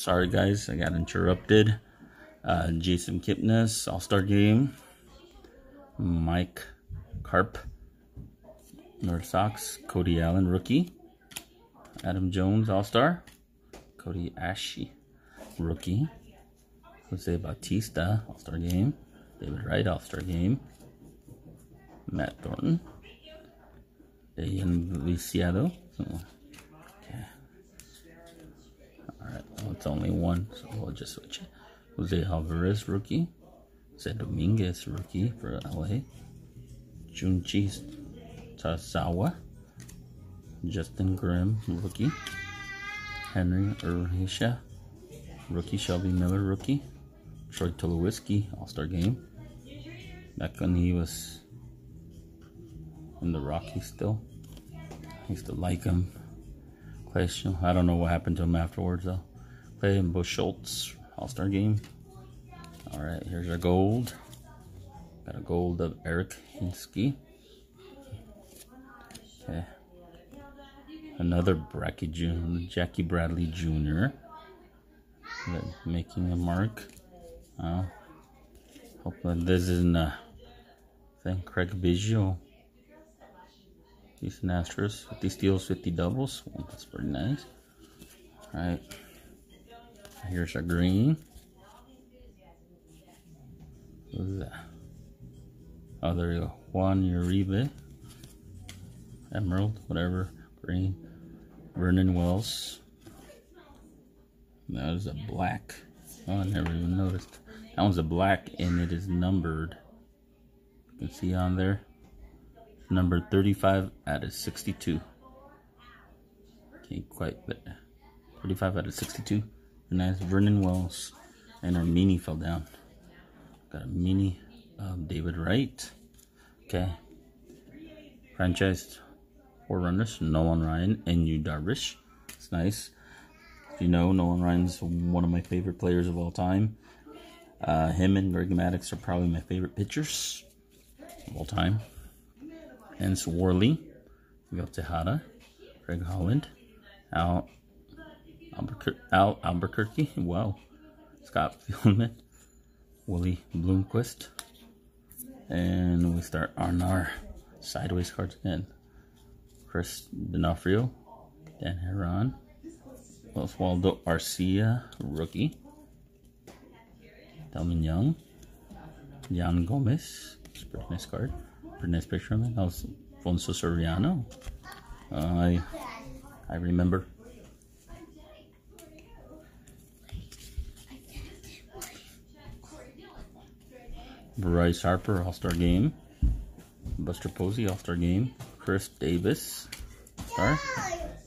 Sorry, guys, I got interrupted. Uh, Jason Kipnis, All Star Game. Mike Carp, North Sox. Cody Allen, rookie. Adam Jones, All Star. Cody Ashley, rookie. Jose Bautista, All Star Game. David Wright, All Star Game. Matt Thornton. Ian Viciado. Well, it's only one, so we'll just switch it. Jose Alvarez, rookie. Zed Dominguez, rookie for LA. Junichi Tazawa. Justin Grimm, rookie. Henry Urrutia, rookie. Shelby Miller, rookie. Troy Tulowitzki, All-Star Game. Back when he was in the Rockies still. I used to like him. Clay, I don't know what happened to him afterwards though. Clay and Buchholz, All-Star Game. All right, here's our gold. Got a gold of Eric Hinske. Okay. Another Bracky Jr., Jackie Bradley Jr. Making a mark. Oh. Hopefully this isn't a thing. Craig Biggio. Houston Astros. 50 steals, 50 doubles. Well, that's pretty nice. All right. Here's our green. What is that? Oh, there you go. Juan Uribe. Emerald, whatever. Green. Vernon Wells. That is a black. Oh, I never even noticed. That one's a black and it is numbered. You can see on there. Number 35 out of 62. Can't quite, but 35 out of 62. Nice Vernon Wells. And our mini fell down. Got a mini of David Wright. Okay. Franchise four runners, Nolan Ryan and Yu Darvish. It's nice. You know, Nolan Ryan's one of my favorite players of all time. Uh, him and Greg Maddux are probably my favorite pitchers of all time. And Swarley, Miguel Tejada, Greg Holland, Al Albuquerque, Al Albuquerque, wow, Scott Feldman, Willie Bloomquist. And we start on our sideways cards again. Chris Denorfia, Dan Haren, Oswaldo Arcia, rookie. Delmon Young, Yan Gomes, it's a pretty nice card. Pretty nice picture of him. That was Alfonso Soriano. Uh, I, I remember. Bryce Harper, All-Star Game. Buster Posey, All-Star Game. Chris Davis, Star.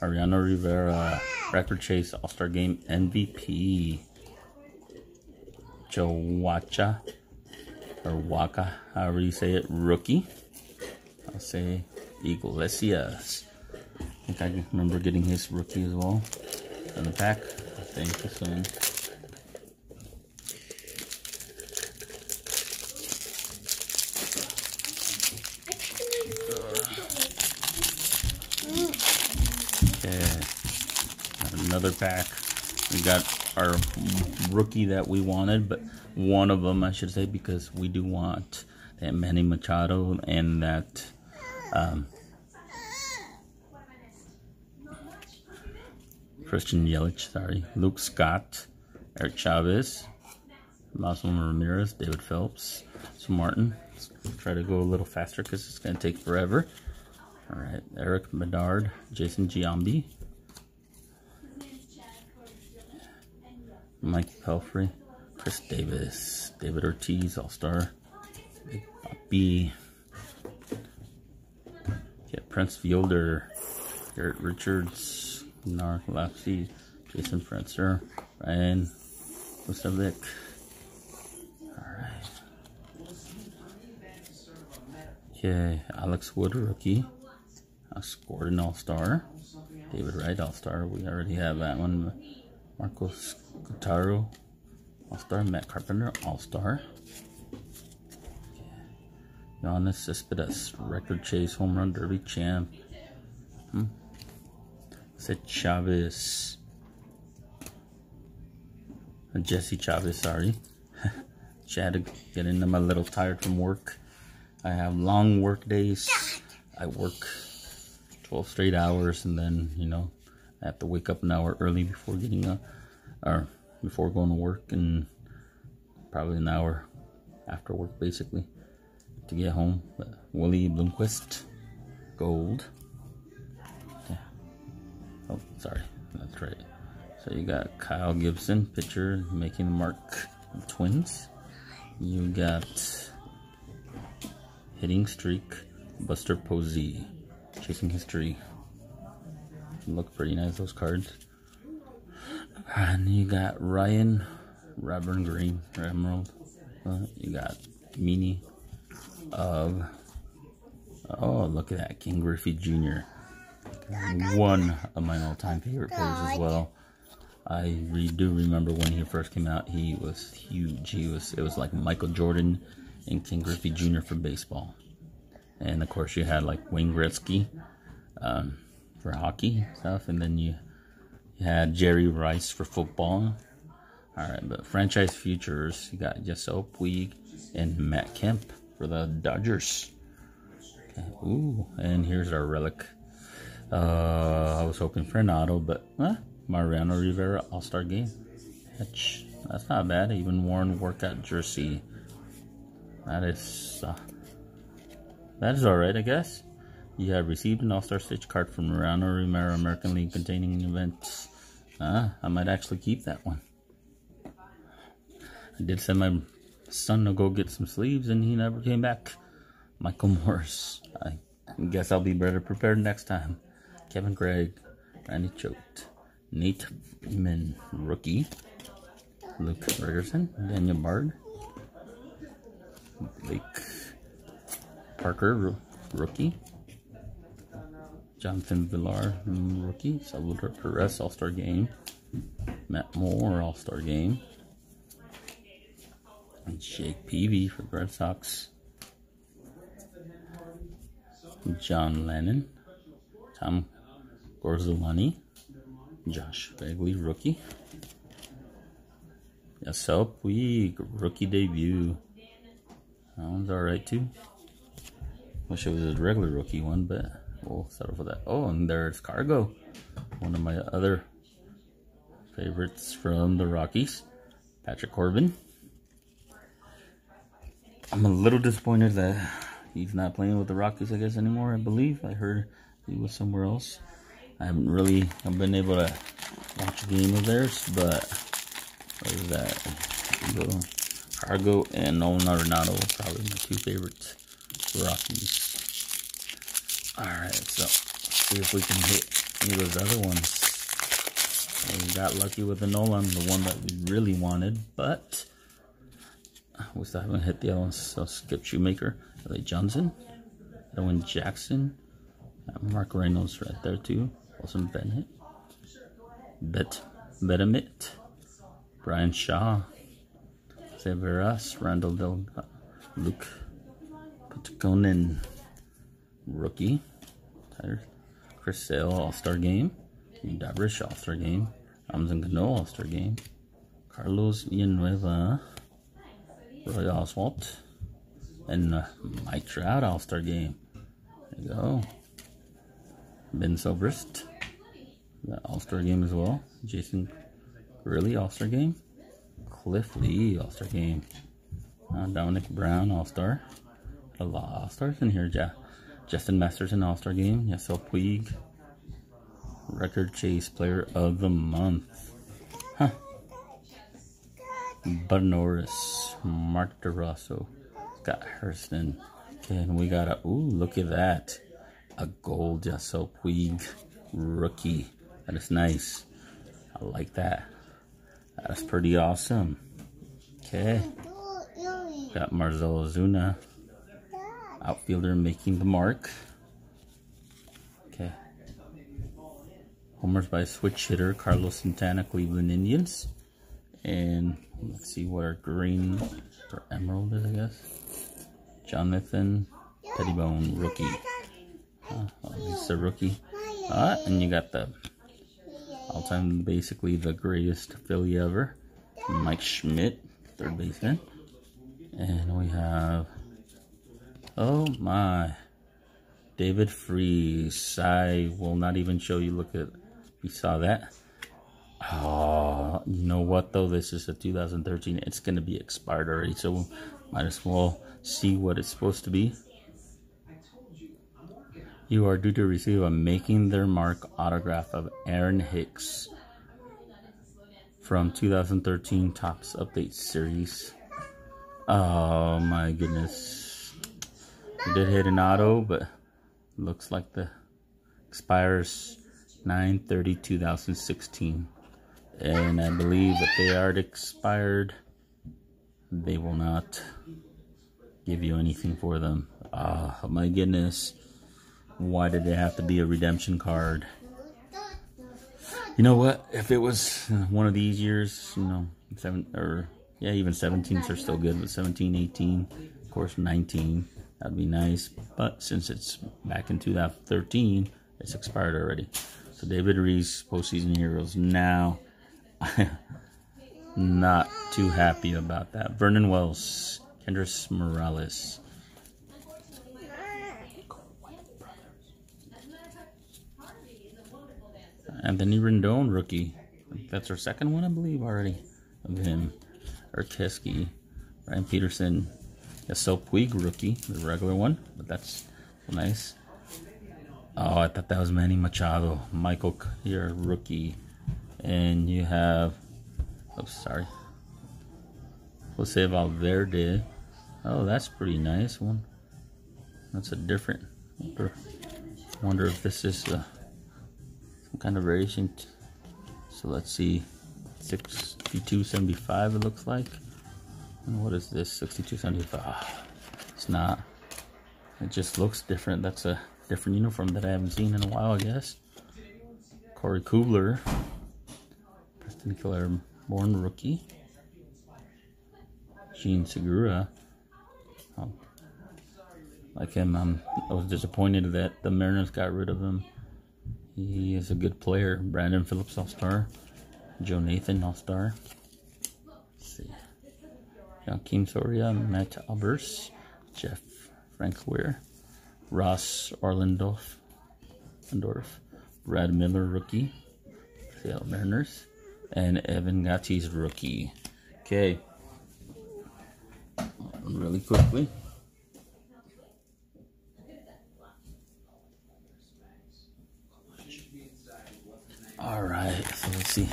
Ariano Rivera, Record Chase, All-Star Game MVP. Joe Wacha, or Waka, however you say it, rookie. I'll say Iglesias. I think I remember getting his rookie as well in the pack. I think this one. Okay, another pack. We got our rookie that we wanted, but one of them, I should say, because we do want that Manny Machado and that um, Christian Yelich, sorry, Luke Scott, Eric Chavez, Lawson Ramirez, David Phelps, so Martin. Let's try to go a little faster because it's going to take forever. All right, Eric Medard, Jason Giambi, Mike Pelfrey, Chris Davis, David Ortiz, All-Star, B. Get Prince Fielder, Garrett Richards, Narcolepsy, Jason Prancer, Ryan Vucevic. Alright. Okay, Alex Wood, rookie. I scored an all-star. David Wright, all-star. We already have that one. Marcos Guitaro, all-star. Matt Carpenter, all-star. Yoenis Cespedes, record chase, home run derby champ. Hmm. Said Chavez. Jesse Chavez, sorry. had to get in. I'm a little tired from work. I have long work days. I work 12 straight hours and then, you know, I have to wake up an hour early before getting up, or before going to work and probably an hour after work basically to get home. But Willie Bloomquist, gold. Yeah. Oh, sorry. That's right. So you got Kyle Gibson, pitcher, making the mark. Twins. You got hitting streak, Buster Posey, chasing history. Look pretty nice those cards. And you got Ryan, Robin Green, Emerald. Uh, you got Meanie of oh look at that Ken Griffey Jr. One of my all-time favorite players as well. I re do remember when he first came out, he was huge. He was it was like Michael Jordan and Ken Griffey Jr. for baseball, and of course you had like Wayne Gretzky um, for hockey stuff, and then you, you had Jerry Rice for football. All right, but franchise futures you got Yasiel Puig and Matt Kemp for the Dodgers. Okay. Ooh, and here's our relic. Uh, I was hoping for an auto, but huh? Mariano Rivera All Star Game. That's, that's not bad. Even worn workout jersey. That is uh, that is all right, I guess. You have received an All Star Stitch card from Mariano Rivera American League containing events. Uh, I might actually keep that one. I did send my son to go get some sleeves, and he never came back. Michael Morse. I guess I'll be better prepared next time. Kevin Gregg, Randy Choate. Nate Freiman, rookie. Luke Ferguson, Daniel Bard. Blake Parker, rookie. Jonathan Villar, rookie. Salvador Perez, All Star Game. Matt Moore, All Star Game. And Jake Peavy for Red Sox. John Lennon. Tom Gorzelanny. Josh Bagley, rookie. Yasiel Puig, rookie debut. That one's alright too. Wish it was a regular rookie one, but we'll settle for that. Oh, and there's Cargo, one of my other favorites from the Rockies, Patrick Corbin. I'm a little disappointed that he's not playing with the Rockies, I guess, anymore. I believe I heard he was somewhere else. I haven't really I've been able to watch a game of theirs, but what is that? Cargo and Nolan Arenado, probably my two favorites Rockies. Alright, so see if we can hit any of those other ones. We got lucky with the Nolan, the one that we really wanted, but we still haven't hit the other ones. So Skip Schumaker, LA Johnson, Edwin Jackson, uh, Mark Reynolds right there too. Wilson Bennett, Bet Betamit, Brian Shaw, Severus, Randall Del, Luke Putkonen, rookie, Tyler, Chris Sale, All Star Game, Dabrish, All Star Game, Amazon Cano, All Star Game, Carlos Villanueva, Roy Oswalt, and uh, Mike Trout All Star Game. There you go. Ben Zobrist. The All-Star game as well. Jason Grilli, All-Star game. Cliff Lee, All-Star game. Uh, Domonic Brown, All-Star. A lot of All-Stars in here. Yeah. Justin Masterson, All-Star game. Yasiel Puig. Record Chase Player of the Month. Huh. Bud Norris. Mark DeRosa. Scott Hairston. Okay, and we got a... Ooh, look at that. A gold Yasiel Puig rookie. That is nice. I like that. That's pretty awesome. Okay. Got Marcell Ozuna. Outfielder making the mark. Okay. Homers by switch hitter Carlos Santana, Cleveland Indians. And let's see what our green or emerald is, I guess. Jonathan Pettibone, rookie. Oh, he's a rookie. Uh, and you got the all time basically the greatest Philly ever. Mike Schmidt, third baseman. And we have, oh my, David Freese. I will not even show you. Look at, you saw that. Oh, you know what though? This is a 2013. It's going to be expired already, so might as well see what it's supposed to be. You are due to receive a Making Their Mark autograph of Aaron Hicks from 2013 Topps Update Series. Oh my goodness. We did hit an auto, but looks like the expires 9 2016 and I believe if they are expired. They will not give you anything for them. Ah oh, my goodness. Why did it have to be a redemption card? You know what? If it was one of these years you know seven or yeah even 17s are still good but 17 18 of course 19 that'd be nice. But since it's back in 2013 it's expired already. So david reese postseason heroes now not too happy about that. Vernon Wells, Kendrys Morales. Anthony Rendon, rookie. That's our second one, I believe, already of him. Urkeski, Ryan Peterson, Yasiel Puig, rookie, the regular one, but that's nice. Oh, I thought that was Manny Machado. Michael here, rookie and you have oh sorry. Jose Valverde. Oh that's pretty nice one. That's a different wonder if this is uh, some kind of variation. So let's see 6275 it looks like. And what is this 6275 oh, it's not it just looks different. That's a different uniform that I haven't seen in a while I guess. Corey Nicola born rookie. Jean Segura. Oh, like him, I'm, I was disappointed that the Mariners got rid of him. He is a good player. Brandon Phillips, All Star. Joe Nathan, All Star. see. Joakim Soria, Matt Albers, Jeff Frank Weir, Ross Ohlendorf, Brad Miller, rookie. Seattle Mariners and Evan Gattis rookie. Okay. Really quickly. All right, so let's see.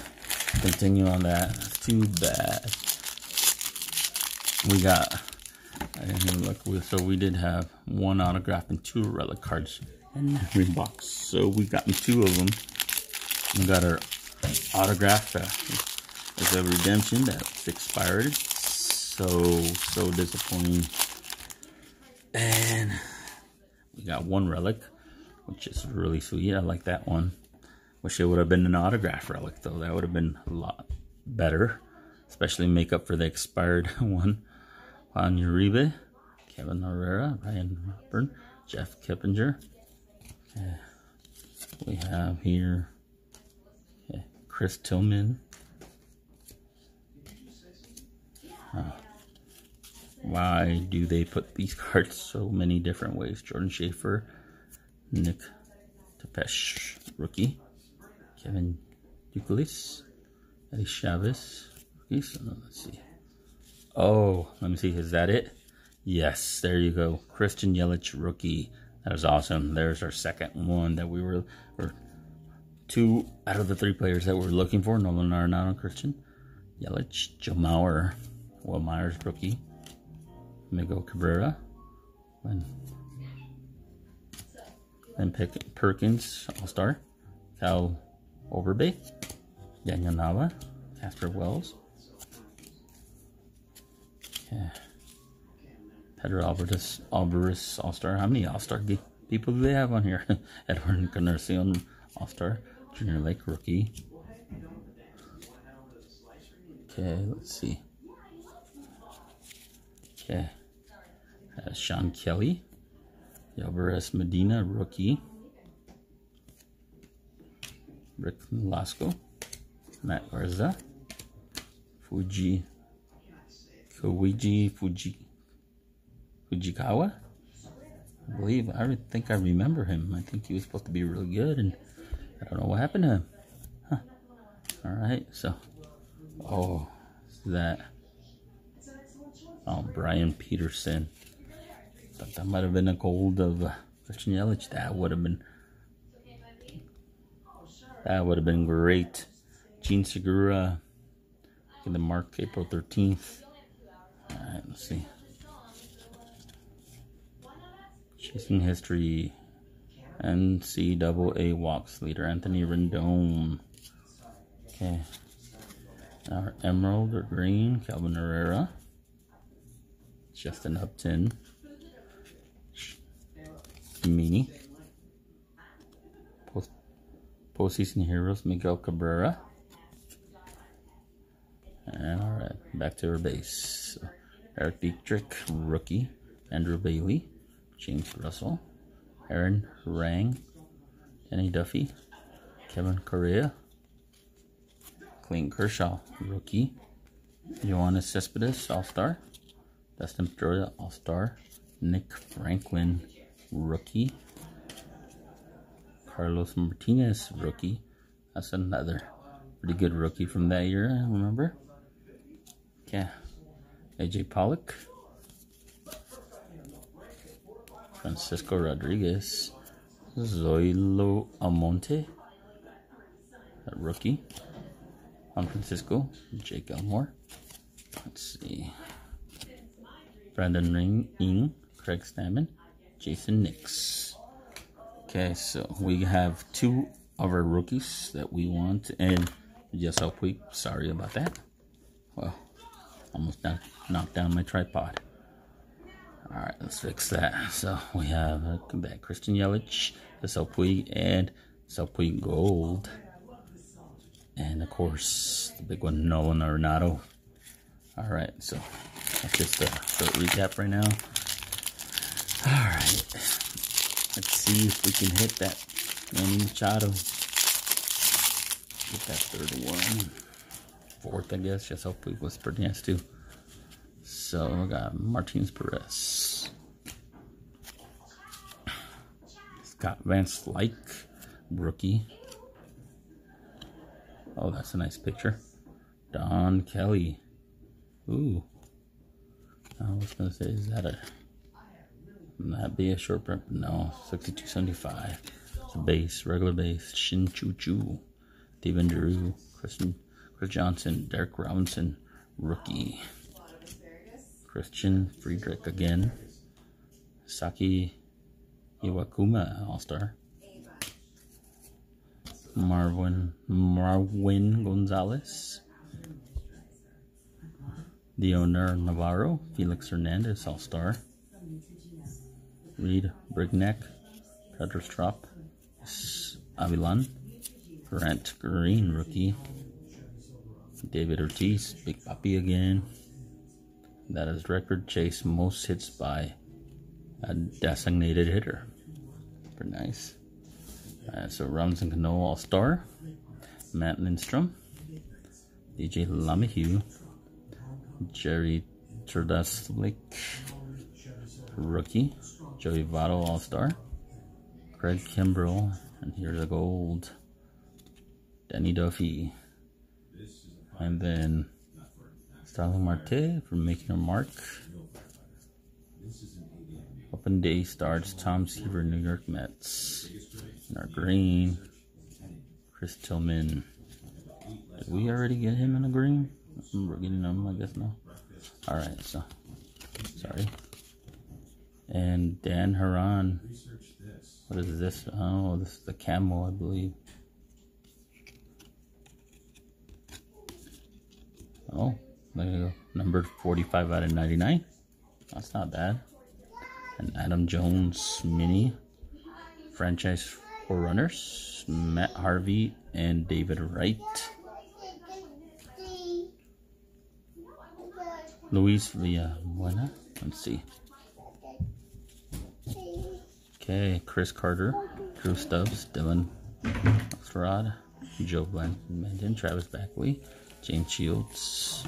Continue on that. Too bad. We got. I didn't look. So we did have one autograph and two relic cards in every box. So we got two of them. We got our autograph uh, as a redemption that's expired. So, so disappointing. And we got one relic, which is really sweet. I like that one. Wish it would have been an autograph relic, though. That would have been a lot better. Especially make up for the expired one. Juan Uribe, Kevin Herrera, Ryan Raburn, Jeff Keppinger. We have here Chris Tillman. Why do they put these cards so many different ways? Jordan Schaefer, Nick Tepesch, rookie, Kevin Youkilis, Eddie Chavez, rookie. So let's see. Oh, let me see. Is that it? Yes, there you go. Christian Yelich, rookie. That was awesome. There's our second one that we were, or two out of the three players that we're looking for, Nolan Arenado, Christian, Yelich, Joe Mauer, Wil Myers, rookie, Miguel Cabrera, and, and Pick, Perkins, All-Star, Cal Overbay, Daniel Nava, Casper Wells, yeah. Pedro Alvarez, Alvarez All-Star. How many All-Star people do they have on here? Edward Encarnacion All-Star. Junior Lake rookie. Okay, let's see. Okay. Uh, Shawn Kelley. Alvarez Medina rookie. Rick Lasco. Matt Garza. Fuji. Koichi Fuji. Fujikawa? I believe, I think I remember him. I think he was supposed to be really good, and I don't know what happened to him. Huh. Alright, so. Oh, that. Oh, Brian Peterson. Thought that might have been a gold of uh, Christian Yelich. That would have been. That would have been great. Jean Segura. In the mark April 13th. Alright, let's see. Chasing History. NCAA Walks leader Anthony Rendon. Okay. Our Emerald or Green, Calvin Herrera. Justin Upton. Mini. Post postseason heroes Miguel Cabrera. And all right, back to our base. Eric Dietrich, rookie. Andrew Bailey, James Russell, Aaron Rang, Danny Duffy, Kevin Correia, Clayton Kershaw, rookie. Yoenis Cespedes, All-Star. Dustin Pedroia, All-Star. Nick Franklin, rookie. Carlos Martinez, rookie. That's another pretty good rookie from that year, remember? Yeah. AJ Pollock. Francisco Rodriguez. Zoilo Almonte, rookie. Juan Francisco. Jake Elmore. Let's see. Brandon Ring Ing. Craig Stammen. Jason Nix. Okay, so we have two of our rookies that we want. And yes, I'll. Sorry about that. Well, almost knocked down my tripod. All right, let's fix that. So we have uh, back Christian Yelich, the Puig, and Puig Gold. And of course, the big one, Nolan Arenado. All right, so that's just a short recap right now. All right, let's see if we can hit that Manny Machado. Get that third one. Fourth, I guess. Just hopefully was pretty nice too. So we got Martinez Perez. Scott Van Slyke, rookie. Oh, that's a nice picture. Don Kelly. Ooh. I was gonna say, is that a that be a short print? No, 6275. It's a base, regular base. Shin Chu Chu. Steven Drew. Kristen, Chris Johnson. Derek Robinson. Rookie. Christian Friedrich again. Saki Iwakuma All Star. Marwin Marwin Gonzalez. Leonor Navarro, Felix Hernandez, All Star. Reid Brignac, Pedro Strop, Avilan, Grant Green, rookie. David Ortiz, Big Papi again. That is record chase most hits by a designated hitter. Pretty nice. Uh, so and Cano All Star, Matt Lindstrom, DJ LeMahieu, Jerry Turdaslik, rookie, Joey Votto All Star, Craig Kimbrel, and here's a gold, Danny Duffy, and then Starling Marte for making a mark. Open day starts Tom Seaver, New York Mets. And our green, Chris Tillman. Did we already get him in a green? We're getting him, I guess now. Alright, so sorry. And Dan Haren. What is this? Oh, this is the camel, I believe. Oh, there you go. Number 45 out of 99. That's not bad. And Adam Jones mini. Franchise Forerunners. Matt Harvey and David Wright. Luis Villabuena. Let's see. Okay, Chris Carter, Drew Stubbs, Dylan Rod, Joe Blanton, Travis Backley, James Shields,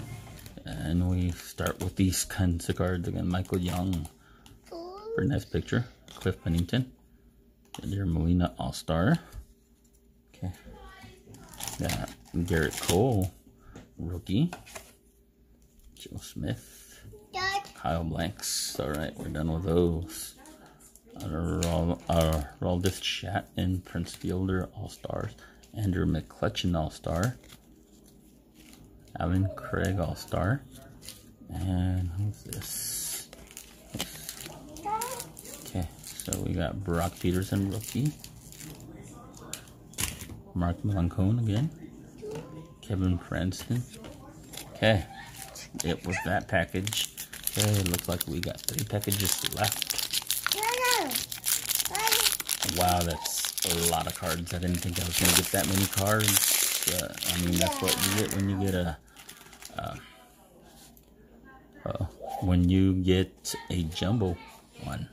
And we start with these kinds of cards again. Michael Young for nice picture. Cliff Pennington. Your Molina All Star. Okay. Got Gerrit Cole, rookie. Joe Smith. Kyle Blanks. All right, we're done with those. Our uh, Raldis Chat and Prince Fielder All Stars. Andrew McCutchen All Star. Allen Craig All Star. And who's this? Okay, so we got Brock Peterson rookie. Mark Melancon again. Kevin Cranston. Okay, it was that package. Okay, it looks like we got three packages left. Wow, that's a lot of cards. I didn't think I was going to get that many cards. Uh, I mean, that's what you get when you get a... Uh, uh, when you get a jumbo one.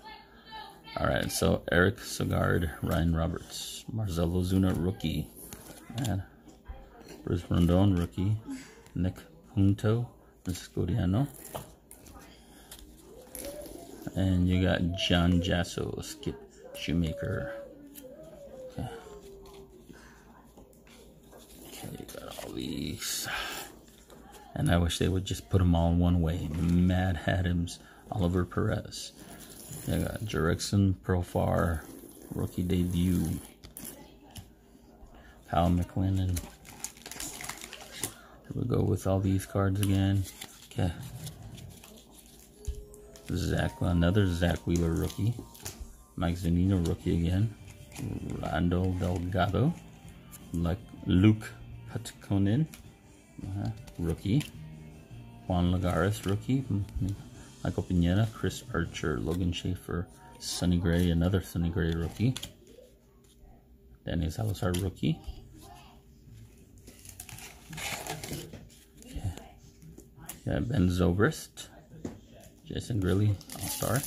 Alright, so Eric Sogard, Ryan Roberts, Marcell Ozuna, rookie. Man. Bruce Rondon, rookie. Nick Punto, Scodiano. And you got John Jaso, Skip Schumaker. Okay. Okay, you got all these. And I wish they would just put them all in one way. Mad Adams, Oliver Perez. You got Jurickson, Profar, rookie debut. Kyle McLennan. Here we go with all these cards again. Okay. Zach, another Zach Wheeler rookie. Mike Zunino rookie again. Randall Delgado. Like Luke Putkonen, uh, uh-huh, rookie. Juan Lagares, rookie. Michael Pineda, Chris Archer, Logan Schaefer, Sonny Gray, another Sonny Gray rookie. Danny Salazar, rookie. Yeah, yeah Ben Zobrist. Jason Grilli, All-Star.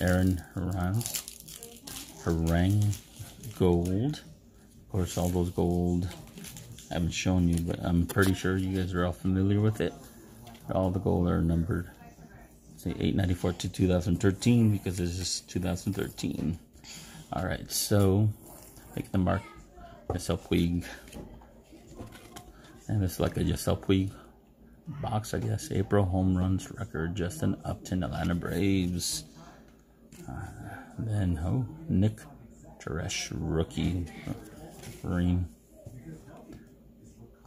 Aaron Haran, Harang Gold. Of course, all those gold I haven't shown you, but I'm pretty sure you guys are all familiar with it. All the gold are numbered. Say 894 to 2013 because this is 2013. All right, so make the mark Yasiel Puig. And it's like a Yasiel Puig box, I guess. April home runs record, Justin Upton, Atlanta Braves. Uh, then, oh, Nick Teresh, rookie. Green.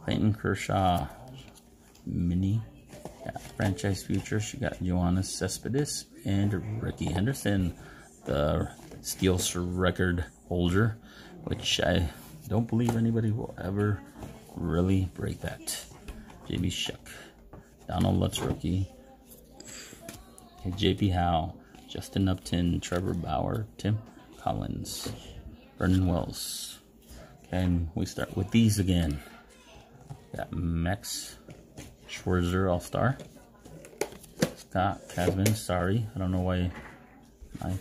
Clayton Kershaw, mini. Got franchise future. She got Joanna Cespedes and Rickey Henderson, the steals record holder, which I don't believe anybody will ever really break that. JB Shuck. Donald Lutz rookie. JP Howe, Justin Upton, Trevor Bauer, Tim Collins, Vernon Wells. And we start with these again. Got Max Scherzer All Star. Scott Casman, sorry. I don't know why I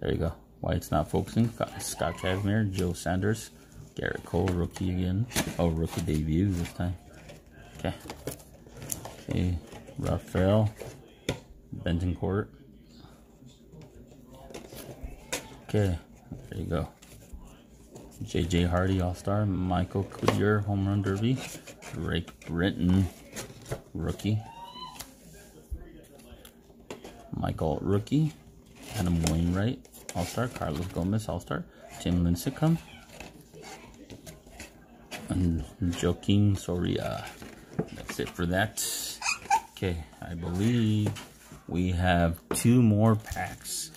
there you go. Why it's not focusing. Scott Kazmir, Joe Saunders, Gerrit Cole, rookie again. Oh, rookie debut this time. Okay. Okay, Rafael Betancourt. Okay, there you go. JJ Hardy All-Star, Michael Clear Home Run Derby, Drake Britton Rookie, Michael Rookie, Adam Wainwright All-Star, Carlos Gomez All-Star, Tim Lincecum, and Joakim Soria. That's it for that. Okay, I believe we have two more packs.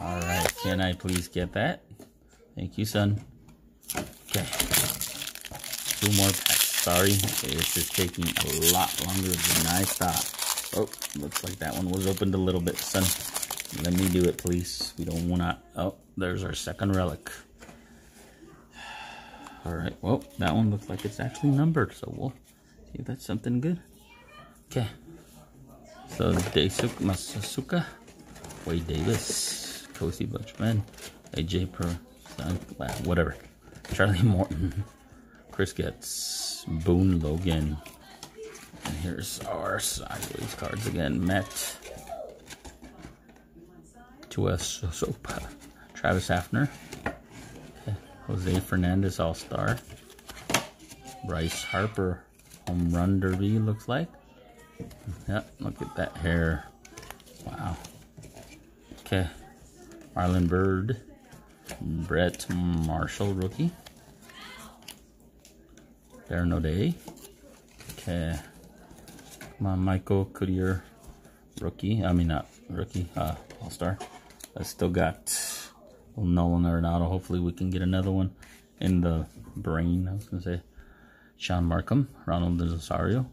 All right, can I please get that? Thank you, son. Okay, two more packs. Sorry, this is taking a lot longer than I thought. Oh, looks like that one was opened a little bit, son. Let me do it, please. We don't want to... Oh, there's our second relic. All right, well, that one looks like it's actually numbered, so we'll see if that's something good. Okay. So, Daisuke Matsuzaka, Wade Davis, Cozy Butchman, AJ Per, whatever. Charlie Morton, Chris Getz, Boone Logan. And here's our sideways cards again. Met. 2S Soap. Travis Hafner. Jose Fernandez All Star. Bryce Harper Home Run Derby looks like. Yep, look at that hair. Wow. Okay. Marlon Byrd. Brett Marshall rookie. Darren O'Day. Okay. On, Michael Cuddyer rookie. I mean, not rookie, uh, all star. I still got Nolan Arenado. Hopefully, we can get another one in the brain. I was going to say Sean Markham, Ronald Rosario,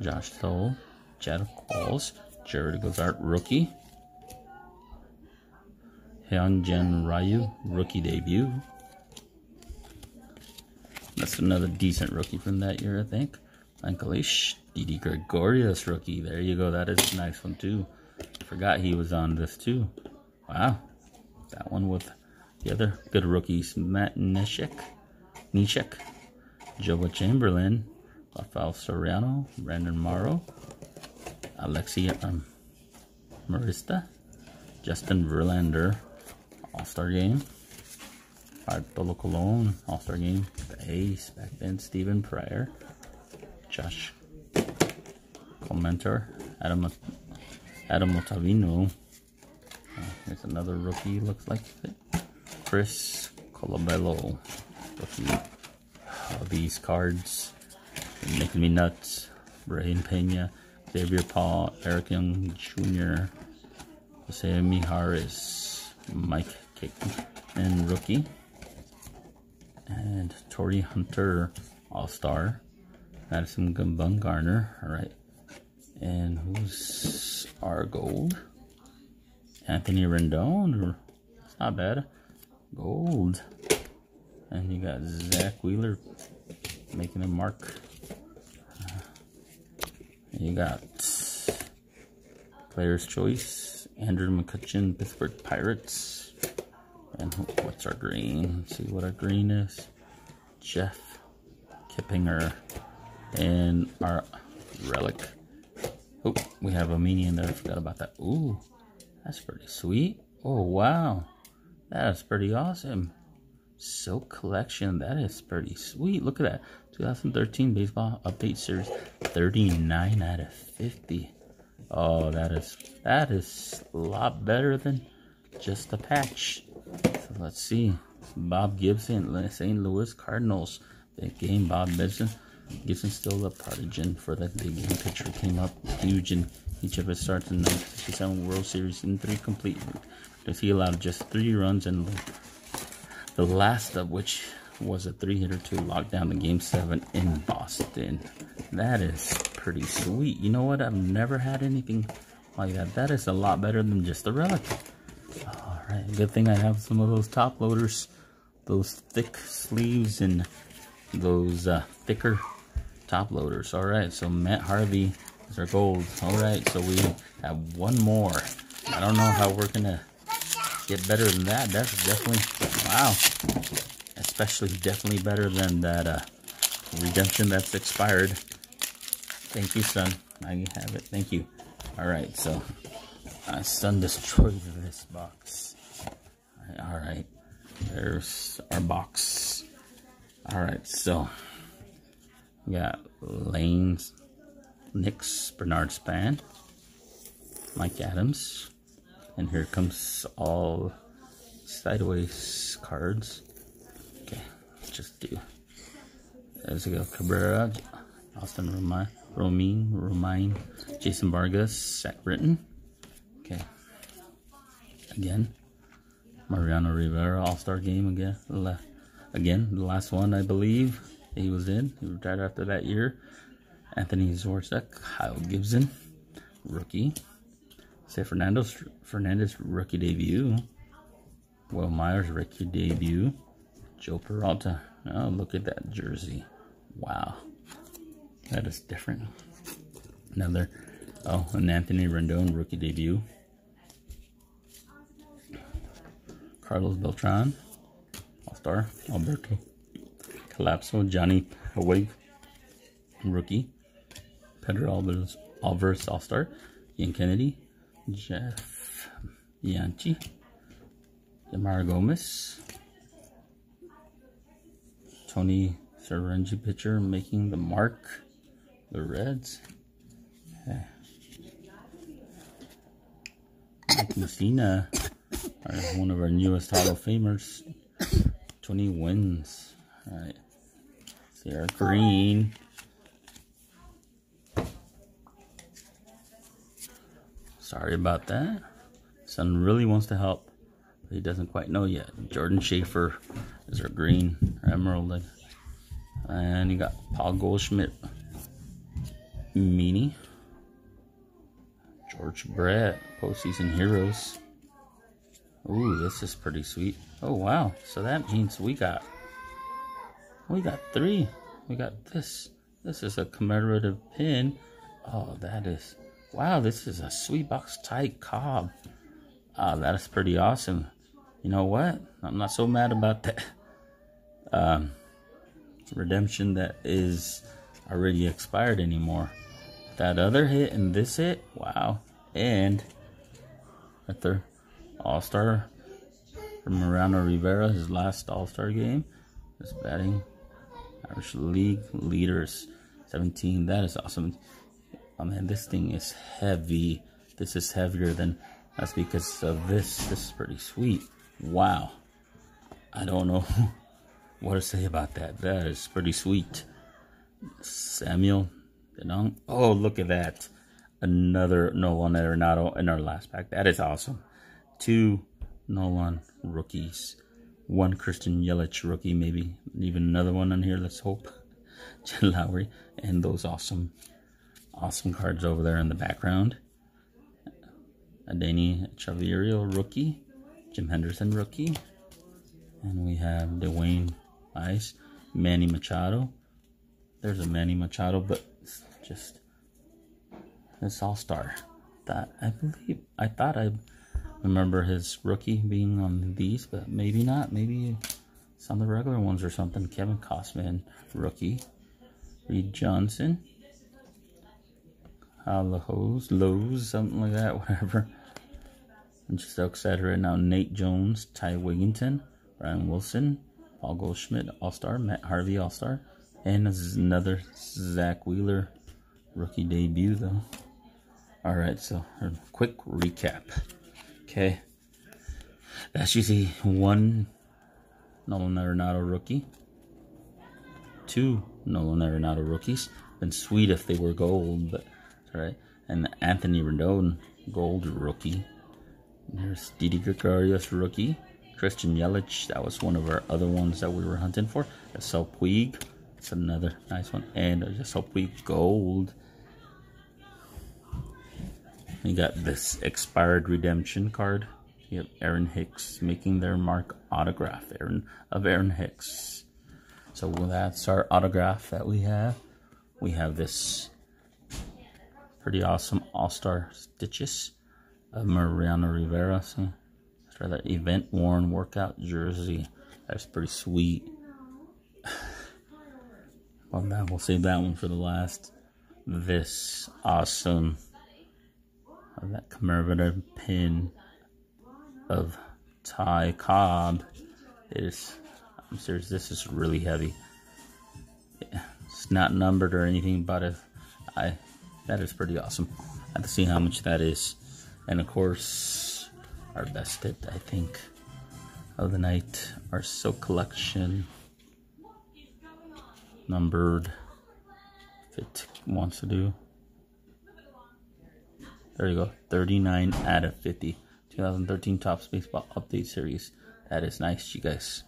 Josh Toll, Chad Qualls, Jared Gozart rookie. Hyunjin Ryu, rookie debut. That's another decent rookie from that year, I think. Ankalish, Didi Gregorius rookie. There you go. That is a nice one, too. Forgot he was on this, too. Wow. That one with the other good rookies. Matt Neshek, Nishek, Joba Chamberlain, Rafael Soriano, Brandon Morrow, Alexia um, Marista, Justin Verlander, all-Star Game. Bartolo Colon, All-Star Game. The Ace, back then, Stephen Pryor. Josh Commentor, Adam, Adam Ottavino. Uh, here's another rookie, looks like it. Chris Colabello, rookie. These cards making me nuts. Brain Pena, Xavier Paul, Eric Young Jr., Jose Mijares, Mike and rookie. And Torii Hunter, All-Star. Madison Bumgarner, all right. And who's our gold? Anthony Rendon, it's not bad. Gold. And you got Zach Wheeler making a mark. Uh, you got Player's Choice, Andrew McCutchen, Pittsburgh Pirates. And what's our green? Let's see what our green is. Jeff Keppinger. And our relic. Oh, we have a mini in there. I forgot about that. Ooh, that's pretty sweet. Oh, wow. That is pretty awesome. Silk collection. That is pretty sweet. Look at that. 2013 Baseball Update Series. 39 out of 50. Oh, that is that is a lot better than just a patch. So let's see. Bob Gibson, St. Louis Cardinals. Big game, Bob Gibson. Gibson still a prodigy for that big game picture came up huge in each of his starts in the 1967 World Series in three complete. Because he allowed just three runs and the last of which was a three-hitter to lock down the game seven in Boston. That is pretty sweet. You know what? I've never had anything like that. That is a lot better than just a relic. All right, good thing I have some of those top loaders, those thick sleeves and those uh, thicker top loaders. All right, so Matt Harvey is our gold. All right, so we have one more. I don't know how we're gonna get better than that. That's definitely, wow. Especially definitely better than that uh, redemption that's expired. Thank you, son. Now you have it. Thank you. All right, so uh, son destroyed this box. All right, there's our box. All right, so we got Lanes, Nix, Denard Span, Mike Adams, and here comes all sideways cards. Okay, let's just do. There's a go Cabrera, Austin Romine, Romine, Romine, Jason Vargas, Zach Britton. Okay, again, Mariano Rivera All Star Game again. Again, the last one I believe he was in. He retired after that year. Anthony Zorzek, Kyle Gibson, rookie. Say Fernandez, Fernandez rookie debut. Wil Myers rookie debut. Joe Peralta. Oh, look at that jersey. Wow. That is different. Another. Oh, an Anthony Rendon rookie debut. Carlos Beltran. All-Star. Alberto. Callaspo. Johnny Away. rookie. Pedro Alvarez, Alvarez All Star. Ian Kennedy. Jeff Bianchi. Yamar Gomez. Tony Serenji pitcher making the mark. The Reds. Yeah. Mike Messina, one of our newest Hall of Famers. 20 wins. All right. See our green. Sorry about that. Son really wants to help, but he doesn't quite know yet. Jordan Schafer is our green our emerald. And you got Paul Goldschmidt, Meanie, George Brett, postseason heroes. Ooh, this is pretty sweet. Oh wow! So that means we got we got three. We got this. This is a commemorative pin. Oh, that is wow! This is a sweet box Ty Cobb. Ah, oh, that is pretty awesome. You know what? I'm not so mad about that. Um, redemption that is already expired anymore. That other hit and this hit, wow. And at their All Star from Mariano Rivera, his last All Star game, is batting Irish League leaders 17. That is awesome. Oh man, this thing is heavy. This is heavier than that's because of this. This is pretty sweet. Wow. I don't know what to say about that. That is pretty sweet. Samuel. Oh, look at that. Another Nolan Arenado in our last pack. That is awesome. Two Nolan rookies. One Christian Yelich rookie, maybe. Even another one on here, let's hope. Jed Lowrie, And those awesome, awesome cards over there in the background. Adeiny Hechavarria rookie. Jim Henderson rookie. And we have Dwayne Ice. Manny Machado. There's a Manny Machado, but just this All Star. That I believe I thought I remember his rookie being on these, but maybe not. Maybe some of the regular ones or something. Kevin Gausman, rookie. Reed Johnson. Alahos, Lowe's, something like that, whatever. I'm just excited right now. Nate Jones, Ty Wigginton, Ryan Wilson, Paul Goldschmidt, All Star, Matt Harvey, All Star, and this is another Zack Wheeler rookie debut, though. All right, so quick recap. Okay, that's usually one Nolan Arenado rookie, two Nolan Arenado rookies. Been sweet if they were gold, but all right. And Anthony Rendon, gold rookie. There's Didi Gregorius rookie. Christian Yelich, that was one of our other ones that we were hunting for. Yasiel Puig, that's another nice one. And Yasiel Puig Gold. We got this expired redemption card. You have Aaron Hicks making their mark autograph Aaron of Aaron Hicks. So that's our autograph that we have. We have this pretty awesome All-Star Stitches of Mariano Rivera. So Try that event worn workout jersey. That's pretty sweet. well, now we'll save that one for the last. This awesome that commemorative pin of Ty Cobb is I'm serious this is really heavy it's not numbered or anything but if I that is pretty awesome I have to see how much that is and of course our best hit, I think, of the night. Our silk collection, numbered, if it wants to do. There you go, 39 out of 50. 2013 Topps Baseball Update Series. That is nice, you guys.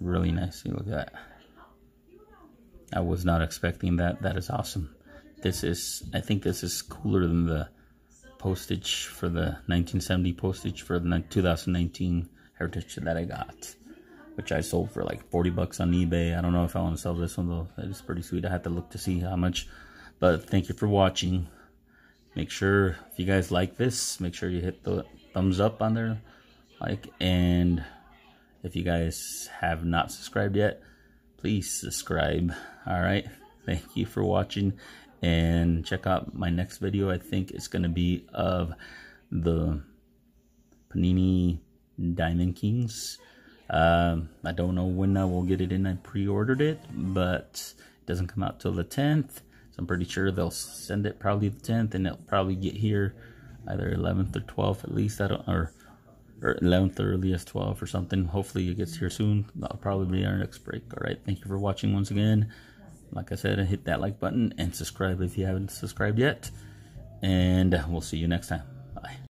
Really nice. Look at that. I was not expecting that. That is awesome. This is, I think this is cooler than the postage for the 1970 postage for the 2019 Heritage that I got, which I sold for like 40 bucks on eBay. I don't know if I want to sell this one though. It is pretty sweet. I had to look to see how much, but thank you for watching. Make sure if you guys like this, make sure you hit the thumbs up on there, like, and if you guys have not subscribed yet, please subscribe. All right. thank you for watching and check out my next video i think it's going to be of the panini diamond kings um, i don't know when i will get it in i pre-ordered it but it doesn't come out till the 10th so i'm pretty sure they'll send it probably the 10th and it'll probably get here either 11th or 12th at least. I don't or or 11th earliest 12th or something. Hopefully it gets here soon. That'll probably be our next break. All right. Thank you for watching once again. Like I said, hit that like button and subscribe if you haven't subscribed yet. And we'll see you next time.